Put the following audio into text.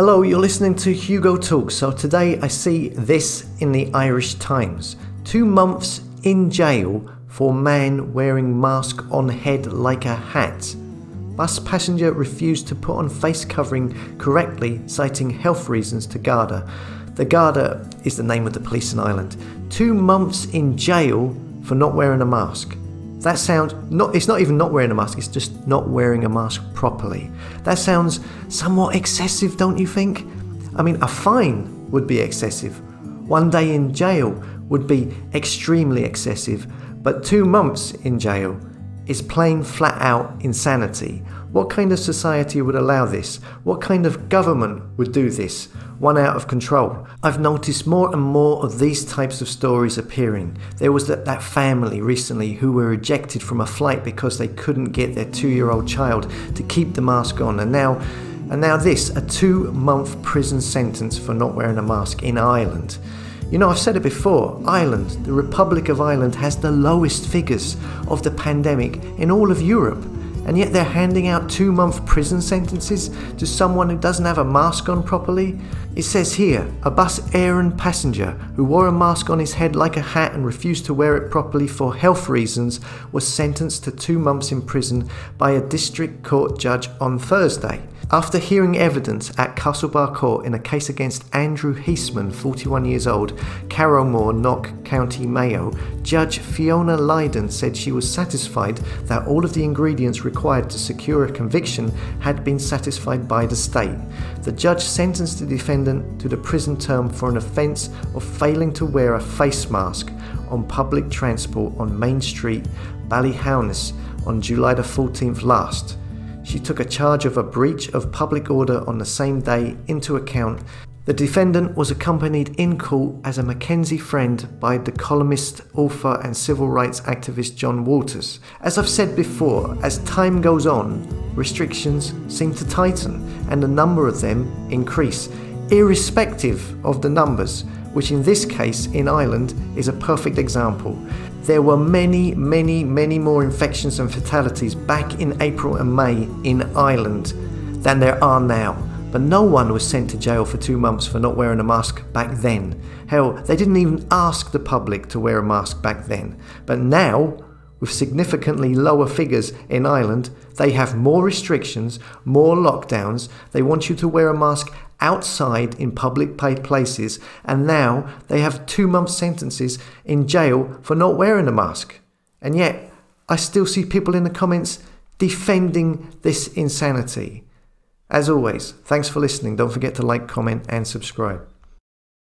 Hello, you're listening to Hugo Talk. So today I see this in the Irish Times. Two months in jail for man wearing mask on head like a hat. Bus passenger refused to put on face covering correctly, citing health reasons to Garda. The Garda is the name of the police in Ireland. Two months in jail for not wearing a mask. That sounds not it's not even not wearing a mask, it's just not wearing a mask properly. That sounds somewhat excessive, don't you think? I mean, a fine would be excessive. One day in jail would be extremely excessive, but 2 months in jail is plain flat out insanity. What kind of society would allow this? What kind of government would do this? One out of control. I've noticed more and more of these types of stories appearing. There was that, that family recently who were ejected from a flight because they couldn't get their two year old child to keep the mask on, and now and now this, a two month prison sentence for not wearing a mask in Ireland. You know, I've said it before Ireland, the Republic of Ireland, has the lowest figures of the pandemic in all of Europe and yet they're handing out two month prison sentences to someone who doesn't have a mask on properly? It says here a bus errand passenger who wore a mask on his head like a hat and refused to wear it properly for health reasons was sentenced to two months in prison by a district court judge on Thursday. After hearing evidence at Castlebar Court in a case against Andrew Heisman, 41 years old, Carrowmore, Knock, County Mayo, Judge Fiona Lydon said she was satisfied that all of the ingredients required to secure a conviction had been satisfied by the state. The judge sentenced the defendant to the prison term for an offence of failing to wear a face mask on public transport on Main Street, Ballyhaunis, on July the 14th last. She took a charge of a breach of public order on the same day into account. The defendant was accompanied in court as a McKenzie friend by the columnist, author, and civil rights activist John Waters. As I've said before, as time goes on, restrictions seem to tighten and the number of them increase, irrespective of the numbers, which in this case in Ireland is a perfect example. There were many, many, many more infections and fatalities back in April and May in Ireland than there are now. But no one was sent to jail for two months for not wearing a mask back then. Hell, they didn't even ask the public to wear a mask back then. But now, with significantly lower figures in Ireland, they have more restrictions, more lockdowns. They want you to wear a mask outside in public places, and now they have two month sentences in jail for not wearing a mask. And yet, I still see people in the comments defending this insanity. As always, thanks for listening. Don't forget to like, comment, and subscribe.